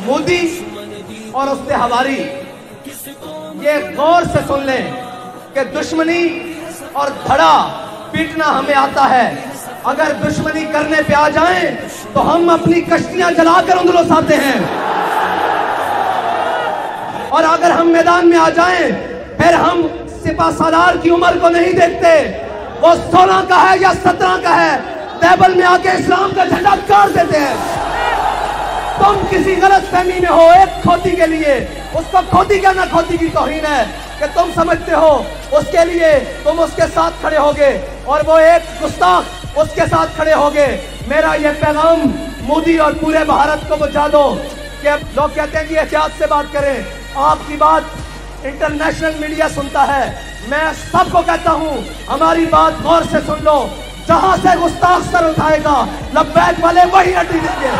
मोदी और उसके हवारी ये गौर से सुन लें कि दुश्मनी और धड़ा पीटना हमें आता है। अगर दुश्मनी करने पे आ जाएँ तो हम अपनी कश्तियाँ जलाकर उन उंदलोस आते हैं। और अगर हम मैदान में आ जाएँ, फिर हम सिपा सालार की उम्र को नहीं देखते। वो सोलह का है या सत्रह का है टेबल में आके इस्लाम का झंडा गाड़ देते हैं। तुम किसी गलत फहमी में हो, एक खोती के लिए। उसको खोती कहना खोती की तोहिन है कि तुम समझते हो, उसके लिए तुम उसके साथ खड़े होगे और वो एक गुस्ताख उसके साथ खड़े होगे। मेरा ये पैगाम मोदी और पूरे भारत को बुझा दो कि लोग कहते हैं कि एहतियात से बात करें। आपकी बात इंटरनेशनल मीडिया सुनता है। मैं सबको कहता हूँ, हमारी बात गौर से सुन लो। जहाँ से गुस्ताख सर उठाएगा, लब्बैक वाले वही अड्डी देंगे।